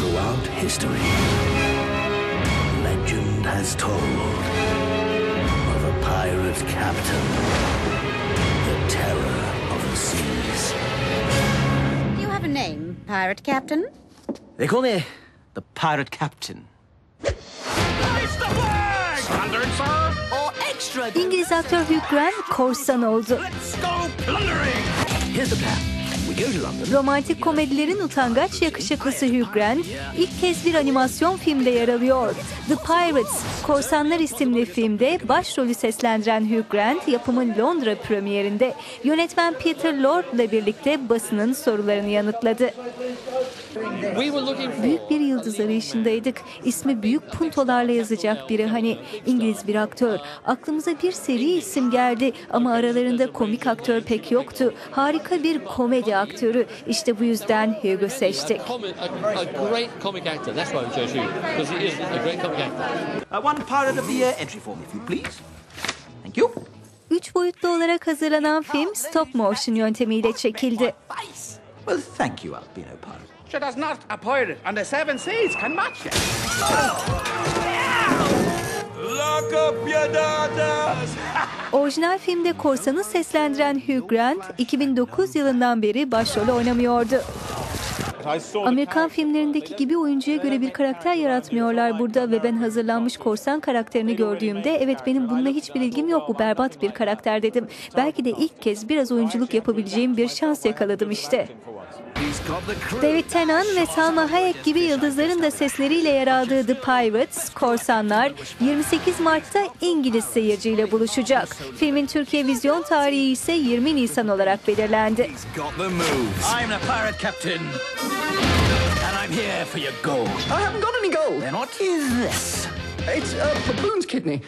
Throughout history, legend has told of a pirate captain, the terror of the seas. Do you have a name, pirate captain? They call me the pirate captain. Standard, sir? Or extra. İngiliz aktör Hugh Grant korsan oldu. Let's go plundering! Here's the plan. Romantik komedilerin utangaç yakışıklısı Hugh Grant ilk kez bir animasyon filmde yer alıyor. The Pirates, Korsanlar isimli filmde başrolü seslendiren Hugh Grant yapımın Londra premierinde yönetmen Peter Lord ile birlikte basının sorularını yanıtladı. Büyük bir yıldız arayışındaydık. İsmi büyük puntolarla yazacak biri hani İngiliz bir aktör. Aklımıza bir seri isim geldi ama aralarında komik aktör pek yoktu. Harika bir komedi aktörü. İşte bu yüzden Hugo seçtik. comic, a, a great comic actor. That's why we chose you because he is a great comic actor. One Pirate of the Year entry form, if you please. Thank you. Üç boyutlu olarak hazırlanan film stop motion yöntemiyle çekildi. Well, thank you, Albino Pirate. Sure, there's not a pirate on the seven seas can match you. Lock up your daughters! Orijinal filmde korsanı seslendiren Hugh Grant 2009 yılından beri başrolü oynamıyordu. Amerikan filmlerindeki gibi oyuncuya göre bir karakter yaratmıyorlar burada ve ben hazırlanmış korsan karakterini gördüğümde evet benim bununla hiçbir ilgim yok bu berbat bir karakter dedim. Belki de ilk kez biraz oyunculuk yapabileceğim bir şans yakaladım işte. David Tennant ve Salma Hayek gibi yıldızların da sesleriyle yer aldığı The Pirates, Korsanlar 28 Mart'ta İngiliz seyirciyle buluşacak. Filmin Türkiye vizyon tarihi ise 20 Nisan olarak belirlendi. Got the moves. I'm the pirate captain. And I'm here for your gold. I haven't got any gold. Then what is this? It's a baboon's kidney.